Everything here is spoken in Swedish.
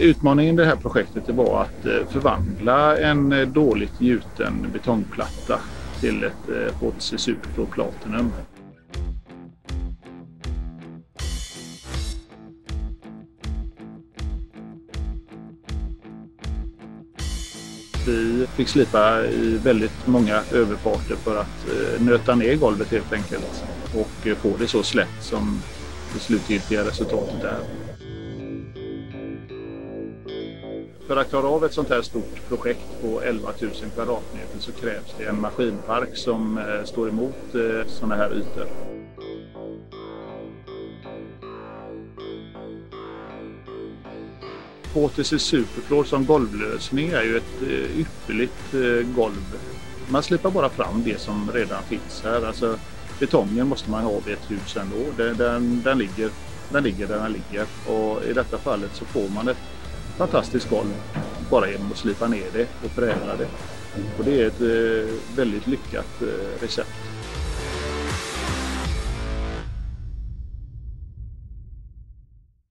Utmaningen i det här projektet var att eh, förvandla en eh, dåligt gjuten betongplatta till ett eh, HC Super Platinum. Vi fick slipa i väldigt många överfarter för att nöta ner golvet helt enkelt och få det så slätt som det slutgiltiga resultatet är. För att klara av ett sånt här stort projekt på 11 000 kvadratmeter så krävs det en maskinpark som eh, står emot eh, sådana här ytor. HTC Superfloor som golvlösning är ju ett eh, ypperligt golv. Man slipar bara fram det som redan finns här. Alltså, betongen måste man ha vid ett hus ändå. Den, den, den, ligger, den ligger där den ligger och i detta fallet så får man ett fantastiskt golv bara genom att slipa ner det och förädla det. Och det är ett eh, väldigt lyckat eh, recept.